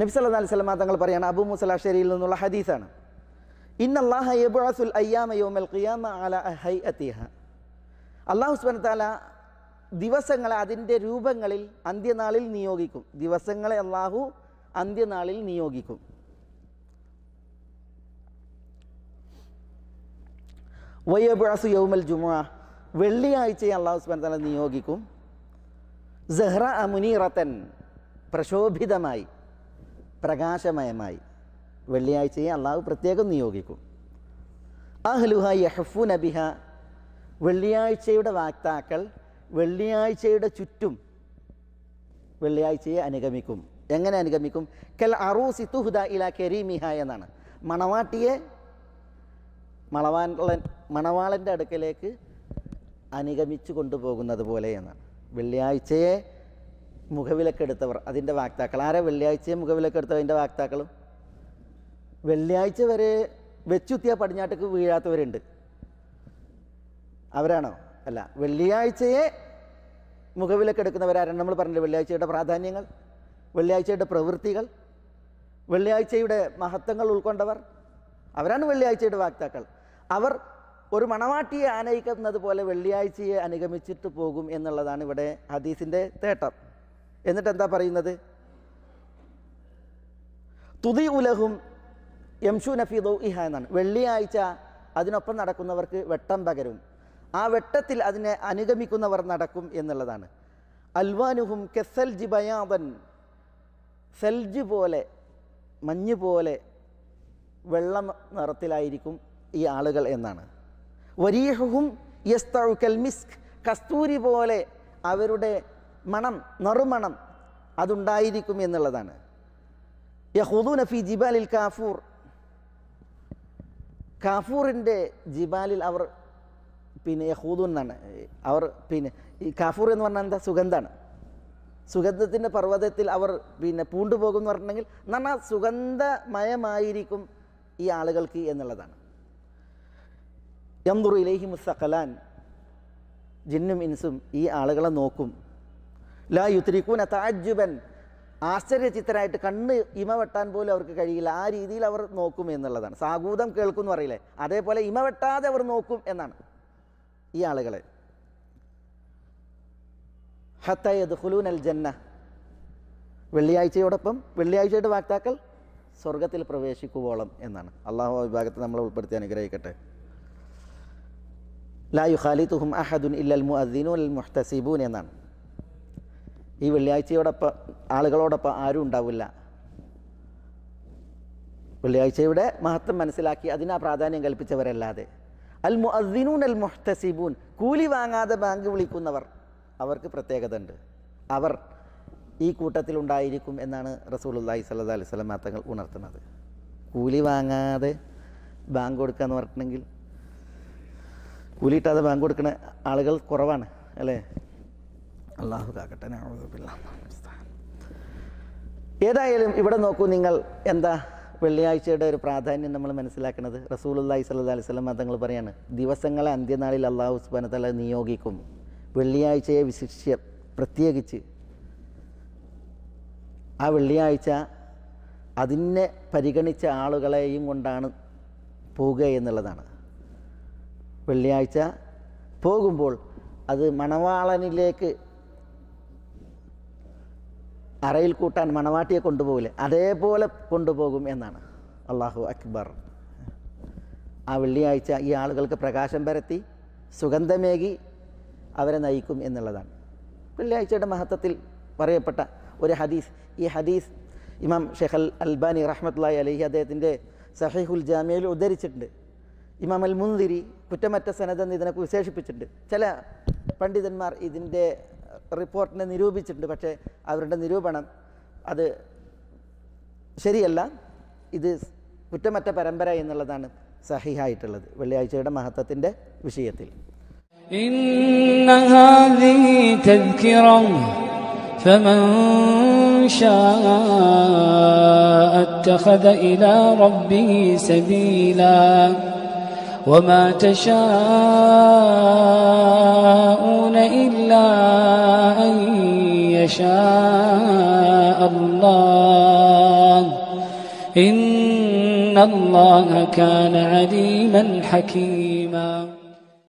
നബി സല്ലല്ലാഹു അലൈഹി സ്വലമ തങ്ങൾ പറയാണ് അബൂ മുസലാഷരിയിൽ നിന്നുള്ള ഹദീസാണ്. ഇന്നല്ലാഹ അള്ളാഹു അയ്യാമ യൗമൽ ഖിയാമ അല ഹൈഅതിഹ അല്ലാഹു സുബ്ഹാനഹു തആല ദിവസങ്ങളെ അതിന്റെ രൂപങ്ങളിൽ അന്ത്യനാളിൽ നിയോഗിക്കും. ദിവസങ്ങളെ അള്ളാഹു അന്ത്യനാളിൽ നിയോഗിക്കും. വയ്യബാസു യൗമൽ ജുമുഅ. വെള്ളിയാഴ്ചയെ അള്ളാഹു സുബ്ഹാനഹു തല നിയോഗിക്കും. സെഹ്റ അമുനീറത്തൻ പ്രശോഭിതമായി. പ്രകാശമയമായി. വെള്ളിയാഴ്ചയെ അള്ളാഹു പ്രത്യേകം നിയോഗിക്കും. അഹ്ലുഹ യഹഫു നബിഹ വെള്ളിയാഴ്ചയുടെ വാക്താക്കൾ വെള്ളിയാഴ്ചയുടെ ചുറ്റും വെള്ളിയാഴ്ചയെ അനുഗമിക്കും. എങ്ങനെ അനുഗമിക്കും? കൽ അറൂസി തുഹുദ ഇല കെരീമിഹ എന്നാണ്. മണവാട്ടിയെ മണവാളൻ മണവാളന്റെ അടുക്കലേക്ക് അനുഗമിച്ചു കൊണ്ടുപോകുന്നത് പോലെ എന്നാണ്. വെള്ളിയാഴ്ചയെ മുഖവിലക്കെടുത്തവർ അതിന്റെ വാക്താക്കൾ. ആരെ വെള്ളിയാഴ്ചയെ മുഖവിലക്കെടുത്തവർ അതിന്റെ വാക്താക്കളും വെള്ളിയാഴ്ച വരെ വെച്ചുത്തിയ പടിഞ്ഞാട്ടേക്ക് വീഴാത്തവരുണ്ട്. അവരാണോ? അല്ല വെള്ളിയാഴ്ചയെ മുഖവിലക്കെടുക്കുന്നവരാരാണ് നമ്മൾ പറഞ്ഞില്ല വെള്ളിയാഴ്ചയുടെ പ്രാധാന്യങ്ങൾ വെള്ളിയാഴ്ചയുടെ പ്രവൃത്തികൾ വെള്ളിയാഴ്ചയുടെ മഹത്വങ്ങൾ ഉൾക്കൊണ്ടവർ. അവരാണ് വെള്ളിയാഴ്ചയുടെ വാക്താക്കൾ. അവർ ഒരു മണവാട്ടിയെ ആനയിക്കുന്നത് പോലെ വെള്ളിയാഴ്ചയെ അനുഗമിച്ചിട്ട് പോകും എന്നുള്ളതാണ് ഇവിടെ ഹദീസിന്റെ തേട്ടം. എന്നിട്ട് എന്താ പറയുന്നത്? തുതി ഉലഹും യംഷു നഫീദോ ഇഹ എന്നാണ്. വെള്ളിയാഴ്ച അതിനൊപ്പം നടക്കുന്നവർക്ക് വെട്ടം പകരും. ആ വെട്ടത്തിൽ അതിനെ അനുഗമിക്കുന്നവർ നടക്കും എന്നുള്ളതാണ്. അൽവാനുഹും കെസൽ ജിബയാദൻ സെൽജ് പോലെ മഞ്ഞ് പോലെ വെള്ളം നിറത്തിലായിരിക്കും ഈ ആളുകൾ എന്നാണ്. വരീഹും യസ്തൗക്കൽ മിസ്ക് കസ്തൂരി പോലെ അവരുടെ മണം നറുമണം അതുണ്ടായിരിക്കും എന്നുള്ളതാണ്. യഹുദൂന ഫി ജിബാലിൽ കാഫൂർ. കാഫൂറിന്റെ ജിബാലിൽ അവർ പിന്നെ യഹൂദു എന്നാണ്. അവർ പിന്നെ ഈ കാഫൂർ എന്ന് പറഞ്ഞാൽ എന്താ? സുഗന്ധമാണ് സുഗന്ധത്തിന്റെ പർവതത്തിൽ അവർ പിന്നെ പൂണ്ടുപോകും എന്ന് പറഞ്ഞിട്ടുണ്ടെങ്കിൽ നന്നാ സുഗന്ധമയമായിരിക്കും ഈ ആളുകൾക്ക് എന്നുള്ളതാണ്. യന്തുറു ഇലേഹി മുസ്സഖലാൻ ജിന്നും ഇൻസും ഈ ആളുകളെ നോക്കും. ലാ യുത്രിക്കൂന താജുബൻ ആശ്ചര്യചിത്തരായിട്ട് കണ്ണ് ഇമ വെട്ടാൻ പോലും അവർക്ക് കഴിയില്ല. ആ രീതിയിൽ അവർ നോക്കും എന്നുള്ളതാണ്. സാഗൂതം കേൾക്കും എന്ന് പറയില്ലേ അതേപോലെ ഇമ വെട്ടാതെ അവർ നോക്കും എന്നാണ് ഈ ആളുകളെ ഹത്തയത് ഹുലൂൻ അൽ ജന്ന. വെള്ളിയാഴ്ചയോടൊപ്പം വെള്ളിയാഴ്ചയുടെ വാക്താക്കൾ സ്വർഗത്തിൽ പ്രവേശിക്കുവോളം എന്നാണ്. അള്ളാഹു വിഭാഗത്തെ നമ്മളെ ഉൾപ്പെടുത്തി അനുഗ്രഹിക്കട്ടെ. ലാ ഖാലിത്തുഹും അഹദുൻ ഇല്ലൽ മുഅദ്ദീനു അൽ മുഹ്തസിബൂൻ എന്നാണ്. ഈ വെള്ളിയാഴ്ചയോടൊപ്പം ആളുകളോടൊപ്പം ആരും ഉണ്ടാവില്ല. വെള്ളിയാഴ്ചയുടെ മഹത്വം മനസ്സിലാക്കി അതിനാ പ്രാധാന്യം കൽപ്പിച്ചവരല്ലാതെ. അൽ മുഅദ്ദിനൂൻ അൽ മുഹ്തസിബൂൻ കൂലി വാങ്ങാതെ ബാങ്ക് വിളിക്കുന്നവർ അവർക്ക് പ്രത്യേകത ഉണ്ട് അവർ ഈ കൂട്ടത്തിൽ ഉണ്ടായിരിക്കും എന്നാണ് റസൂലുള്ളാഹി സ്വല്ലല്ലാഹി അലൈഹി വസല്ലം തങ്ങൾ ഉണർത്തുന്നത്. കൂലി വാങ്ങാതെ ബാങ്ക് കൊടുക്കുക എന്ന് പറഞ്ഞിട്ടുണ്ടെങ്കിൽ കൂലി ഇട്ടാതെ ബാങ്ക് കൊടുക്കുന്ന ആളുകൾ കുറവാണ് അല്ലേ? അള്ളാഹു കാക്കട്ടെ. ഏതായാലും ഇവിടെ നോക്കൂ നിങ്ങൾ എന്താ വെള്ളിയാഴ്ചയുടെ ഒരു പ്രാധാന്യം നമ്മൾ മനസ്സിലാക്കുന്നത് റസൂലുള്ളാഹി സ്വല്ലല്ലാഹി അലൈഹി വസല്ലം തങ്ങൾ പറയാണ് ദിവസങ്ങളെ അന്ത്യനാളിൽ അള്ളാഹു സുബാനത്തല നിയോഗിക്കും. വെള്ളിയാഴ്ചയെ വിശിഷ്യ പ്രത്യേകിച്ച് ആ വെള്ളിയാഴ്ച അതിനെ പരിഗണിച്ച ആളുകളെയും കൊണ്ടാണ് പോവുക എന്നുള്ളതാണ്. വെള്ളിയാഴ്ച പോകുമ്പോൾ അത് മണവാളനിലേക്ക് അറയിൽ കൂട്ടാൻ മണവാട്ടിയെ കൊണ്ടുപോകില്ലേ? അതേപോലെ കൊണ്ടുപോകും എന്നാണ്. അള്ളാഹു അക്ബർ. ആ വെള്ളിയാഴ്ച ഈ ആളുകൾക്ക് പ്രകാശം പരത്തി സുഗന്ധമേകി അവരെ നയിക്കും എന്നുള്ളതാണ്. വെള്ളിയാഴ്ചയുടെ മഹത്വത്തിൽ പറയപ്പെട്ട ഒരു ഹദീസ്. ഈ ഹദീസ് ഇമാം ഷെഹൽ അൽബാനി റഹ്മത്തുള്ളാഹി അലഹി അദ്ദേഹത്തിന്റെ സഹീഹുൽ ജാമ്യയിൽ ഉദ്ധരിച്ചിട്ടുണ്ട്. ഇമാം അൽ മുന്തിരി കുറ്റമറ്റ സനദെന്ന് ഇതിനൊക്കെ വിശേഷിപ്പിച്ചിട്ടുണ്ട്. ചില പണ്ഡിതന്മാർ ഇതിന്റെ റിപ്പോർട്ടിനെ നിരൂപിച്ചിട്ടുണ്ട് പക്ഷേ അവരുടെ നിരൂപണം അത് ശരിയല്ല ഇത് കുറ്റമറ്റ പരമ്പര എന്നുള്ളതാണ് സഹിഹായിട്ടുള്ളത് വെള്ളിയാഴ്ചയുടെ മഹത്വത്തിൻ്റെ വിഷയത്തിൽ إن هذه تذكرة فمن شاء اتخذ إلى ربه سبيلا وما تشاءون إلا يشاء الله. إن الله كان عليما حكيما.